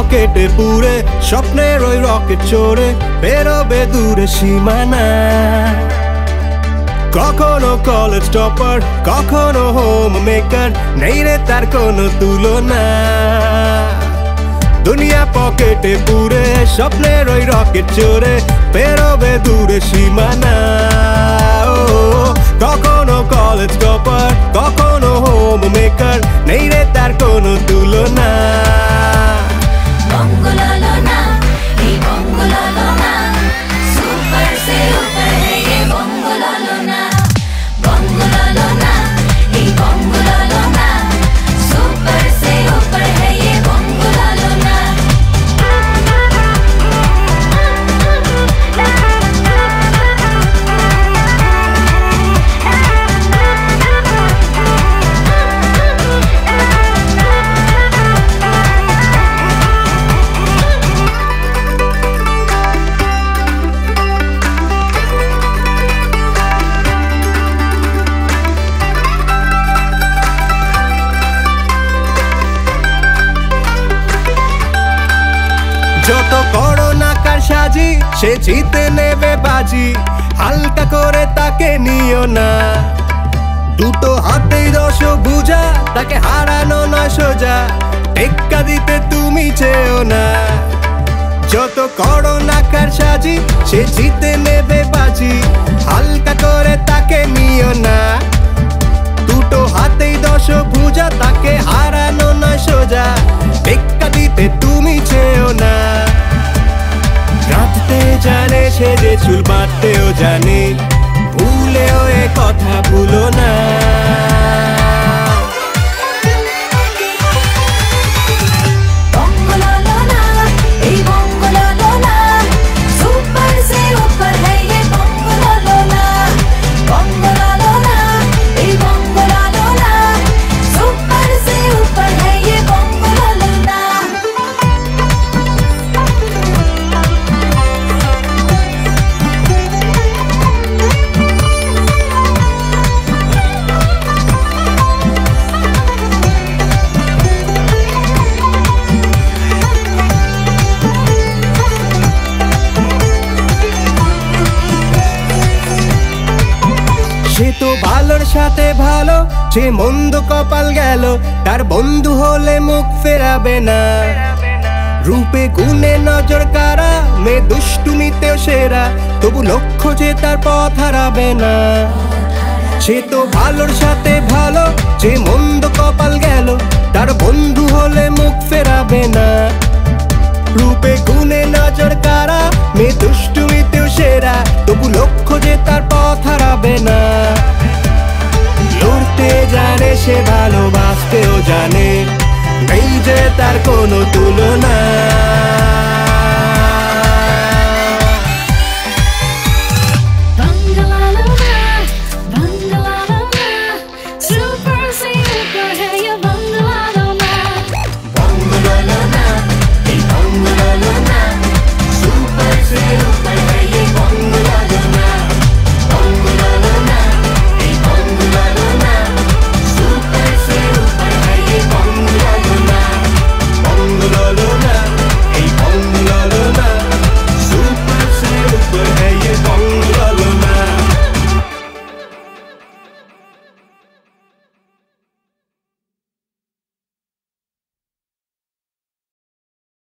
পকেটে পুরে স্বপ্নের ওই রকেট চড়ে, বেরোবে দূরে সীমানা। কখনো কলেজ টপার কখনো হোম মেকার নেই রে তার কোনো তুলনা। দুনিয়া পকেটে পুরে স্বপ্নের ওই রকেট চড়ে, বেরোবে দূরে সীমানা। কখনো কলেজ টপার কখনো যত করোনা কার সাজি, সে জিতে নেবে বাজি। হালকা করে তাকে নিও না। দুটো হাতেই দশ বুঝা তাকে হারানো নয় সোজা। টেক্কা দিতে তুমি চেও না। যত করোনা কার সাজি, সে জিতে নেবে বাজি। হালকা করে তাকে নিও না। দশ ভুজা, তাকে হারানো নয় সোজা। টেক্কা দিতে সে যে চুল বাঁধতেও জানে ভুলেও এ কথা ভুলো না। সে তো ভালোর সাথে ভালো যে মন্দ কপাল গেল, তার বন্ধু হলে মুখ ফেরাবে না। রূপে গুণে নজর কারা, মে দুষ্টুমিতেও সেরা, তবু লক্ষ্য যে তার পথ হারাবে না। সে তো ভালোর সাথে ভালো যে মন্দ কপাল গেল, তার বন্ধু হলে মুখ ফেরাবে না। রূপে গুণে নজর কারা সে ভালোবাসতেও জানে এই যে তার কোনো তুলনা।